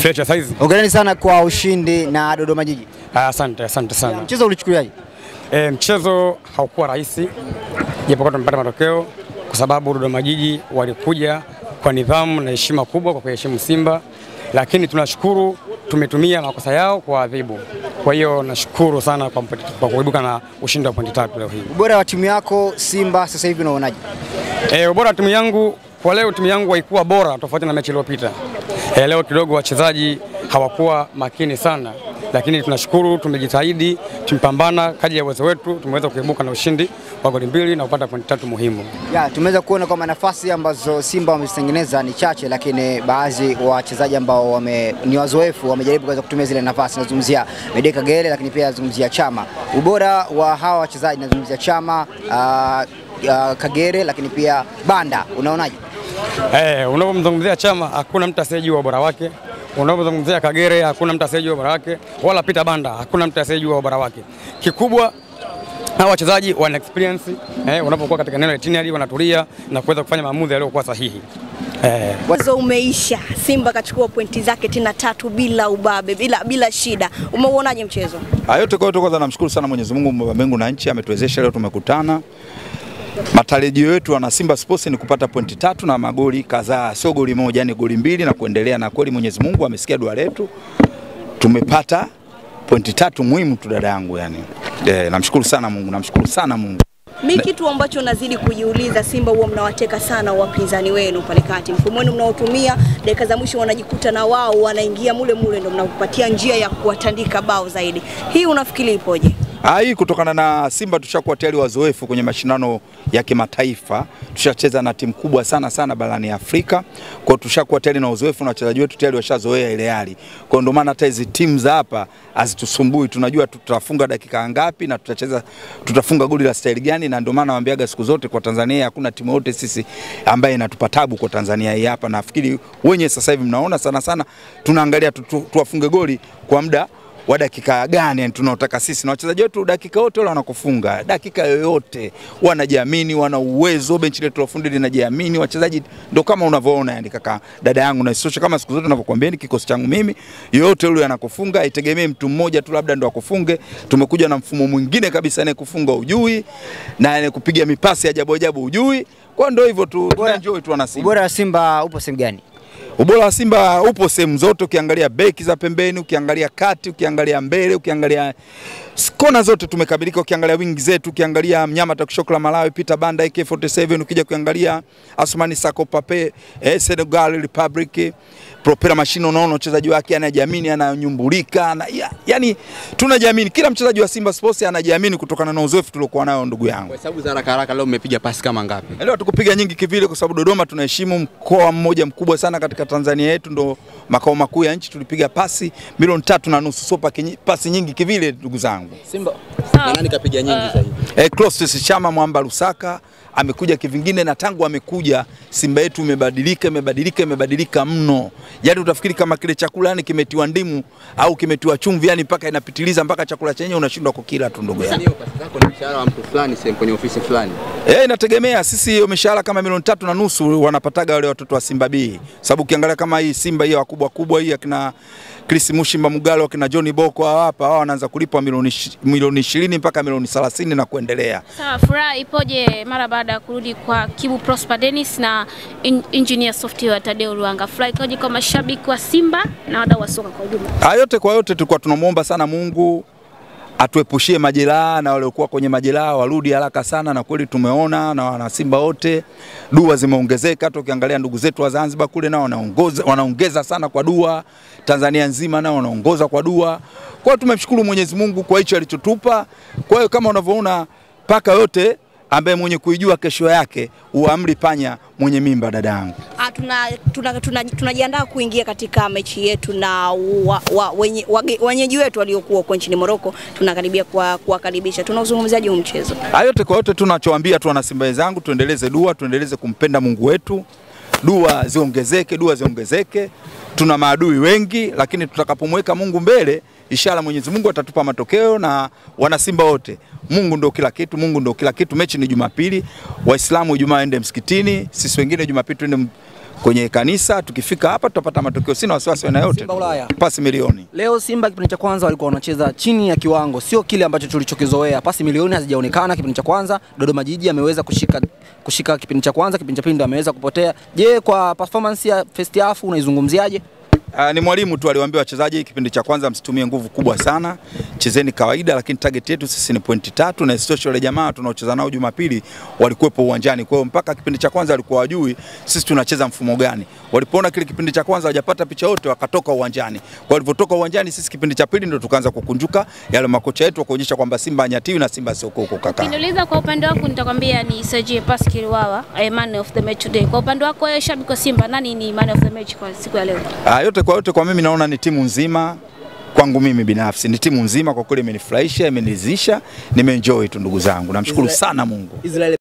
Fresh size. Hongereni sana kwa ushindi na Dodoma Jiji. Ah, Asante, asante sana. Mchezo ulichukuliaje? E, mchezo haukuwa rahisi japokuwa tumepata matokeo kwa sababu Dodoma Jiji walikuja kwa nidhamu na heshima kubwa kwa kuheshimu Simba, lakini tunashukuru tumetumia makosa yao kwa adhibu. Kwa hiyo nashukuru sana kwa, kwa kuibuka na ushindi wa pointi tatu leo hii. Ubora wa timu yako Simba sasa hivi unaonaje? E, ubora wa timu yangu kwa leo, timu yangu haikuwa bora tofauti na mechi iliyopita. E, leo kidogo wachezaji hawakuwa makini sana, lakini tunashukuru, tumejitahidi, tumepambana kadri ya uwezo wetu, tumeweza kuibuka na ushindi wa goli mbili na kupata pointi tatu muhimu. Ya, tumeweza kuona kwamba nafasi ambazo Simba wamezitengeneza ni chache, lakini baadhi wa wachezaji ambao wame, ni wazoefu wamejaribu kuweza kutumia zile nafasi. Nazungumzia Mede Kagere, lakini pia nazungumzia Chama. Ubora wa hawa wachezaji nazungumzia Chama, uh, uh, Kagere, lakini pia Banda, unaonaje? Eh, unapomzungumzia Chama hakuna mtu asiyejua ubora wake. Unapomzungumzia Kagere hakuna mtu asiyejua ubora wake, wala Peter Banda hakuna mtu asiyejua ubora wake. Kikubwa hawa wachezaji wana experience eh, unapokuwa katika eneo la tinali wanatulia na kuweza kufanya maamuzi yaliyokuwa sahihi. Eh, Mchezo umeisha, Simba kachukua pointi zake tena tatu bila ubabe, bila, bila shida. Umeuonaje mchezo? Yote kwa yote, kwanza namshukuru sana Mwenyezi Mungu Mungu mbingu na nchi, ametuwezesha leo tumekutana. Matarajio yetu wana Simba Sports ni kupata pointi tatu na magoli kadhaa, sio goli moja, ni goli mbili na kuendelea, na kweli Mwenyezi Mungu amesikia dua letu, tumepata pointi tatu muhimu tu dada yangu, yani E, namshukuru sana Mungu, namshukuru sana Mungu. Mi kitu ambacho nazidi kujiuliza, Simba huwa mnawateka sana wapinzani wenu pale kati, mfumo wenu mnaotumia, dakika za mwisho wanajikuta na wao wanaingia mule mule, ndo mnakupatia njia ya kuwatandika bao zaidi. Hii unafikiri ipoje? Ah, hii kutokana na Simba tushakuwa tayari wazoefu kwenye mashindano ya kimataifa, tushacheza na timu kubwa sana sana barani Afrika, kwa tushakuwa tayari na uzoefu na wachezaji wetu tayari washazoea ile hali. Kwa ndio maana hata hizi timu za hapa hazitusumbui, tunajua tutafunga dakika ngapi na tutacheza tutafunga goli la staili gani, na ndio maana nawaambiaga siku zote kwa Tanzania hakuna timu yote sisi ambaye inatupa tabu kwa Tanzania hii hapa. Nafikiri wenye sasa hivi mnaona sana sana tunaangalia tu, tu, tuwafunge goli kwa muda wa dakika gani yani tunaotaka sisi, na wachezaji wetu dakika yote wale wanakufunga dakika yoyote, wanajiamini, wana uwezo. Benchi letu la ufundi linajiamini, wachezaji ndo kama unavyoona yani, kaka dada yangu, na isitoshe kama siku zote ninavyokuambia, ni kikosi changu mimi, yoyote yule anakufunga, itegemee mtu mmoja tu labda ndo akufunge. Tumekuja na mfumo mwingine kabisa, anayekufunga ujui na anayekupiga mipasi ajabu ajabu ujui. Kwa ndio hivyo tu, tunaenjoy tu wana Simba. Ubora wa Simba upo sehemu gani? Ubora wa Simba upo sehemu zote, ukiangalia beki za pembeni, ukiangalia kati, ukiangalia mbele, ukiangalia kona zote tumekamilika, ukiangalia wingi zetu, ukiangalia mnyama takushoko la Malawi Peter Banda AK47, ukija kuangalia Asmani Sako Pape eh, Senegal Republic Propera Machine, unaona uchezaji wake anajiamini, ananyumbulika na, ya, yani tunajiamini, kila mchezaji wa Simba Sports anajiamini kutokana na uzoefu tuliokuwa nayo, ndugu yangu. Kwa hesabu za haraka haraka leo mmepiga pasi kama ngapi? Leo tukupiga nyingi kivile, kwa sababu Dodoma tunaheshimu mkoa mmoja mkubwa sana katika Tanzania yetu, ndo makao makuu ya nchi. Tulipiga pasi milioni tatu na nusu, so pasi nyingi kivile, ndugu zangu. Simba na nani kapiga nyingi zaidi? Eh, Clatous Chama Mwamba Lusaka amekuja kivingine, na tangu amekuja Simba yetu imebadilika, imebadilika, imebadilika mno. Yaani utafikiri kama kile chakula yani kimetiwa ndimu au kimetiwa chumvi, yani mpaka inapitiliza mpaka chakula chenyewe unashindwa kukila tu, ndugu yangu. Mshahara wa mtu fulani sehemu kwenye ofisi fulani. Eh, inategemea. Sisi hiyo mishahara kama milioni tatu na nusu wanapataga wale watoto wa Simba B, sababu ukiangalia kama hii Simba hii wakubwa kubwa hii akina Chris Mushimba Mugalo akina John Boko hawa hapa hawa wanaanza kulipwa milioni milioni ishirini mpaka milioni 30 na kuendelea. Sawa, furaha ipoje mara baada ya kurudi kwa Kibu Prosper Dennis na engineer software Tadeo Ruanga? Furaha ikoje kwa mashabiki wa Simba na wadau wa soka kwa ujumla? Yote kwa yote tulikuwa tunamwomba sana Mungu atuepushie majeraha na waliokuwa kwenye majeraha warudi haraka sana, na kweli tumeona na wana Simba wote dua zimeongezeka. Hata ukiangalia ndugu zetu wa Zanzibar kule nao wanaongoza wanaongeza sana kwa dua, Tanzania nzima nao wanaongoza kwa dua. Kwa hiyo tumemshukuru Mwenyezi Mungu kwa hicho alichotupa. Kwa hiyo kama unavyoona paka yote ambaye mwenye kuijua kesho yake uamri panya mwenye mimba, dada yangu. Ah, tuna tunajiandaa tuna, tuna kuingia katika mechi yetu na wa, wa, wenye, wage, wenyeji wetu waliokuwa huko nchini Moroko, Tunakaribia kuwa- kuwakaribisha. Tunauzungumziaje huu mchezo? Ah, yote kwa yote tunachoambia tu wana Simba wenzangu, tuendeleze dua, tuendeleze kumpenda Mungu wetu, dua ziongezeke, dua ziongezeke. Tuna maadui wengi, lakini tutakapomweka Mungu mbele, ishara Mwenyezi Mungu atatupa matokeo. Na wanasimba wote, Mungu ndio kila kitu, Mungu ndio kila kitu. Mechi ni Jumapili, Waislamu Ijumaa ende msikitini, sisi wengine Jumapili tuende kwenye kanisa. Tukifika hapa tutapata matokeo, sina wasiwasi na yote. Simba Ulaya. Pasi milioni. Leo Simba kipindi cha kwanza walikuwa wanacheza chini ya kiwango, sio kile ambacho tulichokizoea. Pasi milioni hazijaonekana kipindi cha kwanza. Dodoma Jiji ameweza kushika kushika kipindi cha kwanza, kipindi cha pili ameweza kupotea. Je, kwa performance ya first half unaizungumziaje? Uh, ni mwalimu tu aliwaambia wachezaji kipindi cha kwanza msitumie nguvu kubwa sana, chezeni kawaida, lakini target yetu sisi ni pointi tatu, na isitoshe wale jamaa tunaocheza nao Jumapili walikuwepo uwanjani. Kwa hiyo mpaka kipindi cha kwanza walikuwa wajui sisi tunacheza mfumo gani. Walipoona kile kipindi cha kwanza hawajapata picha yote, wakatoka uwanjani. Kwa walivyotoka uwanjani, sisi kipindi cha pili ndio tukaanza kukunjuka yale makocha yetu kuonyesha kwamba Simba hanyatiwi na Simba sio koko kaka. Niuliza kwa upande wako nitakwambia ni Serge Pascal Wawa, eh, man of the match today. Kwa upande wako wewe shabiki wa Simba, nani ni man of the match kwa siku ya leo? Ah, yote kwa yote kwa mimi naona ni timu nzima kwangu mimi binafsi ni timu nzima kwa kweli, imenifurahisha, imenizisha, nimeenjoy tu ndugu zangu, namshukuru sana Mungu. Israel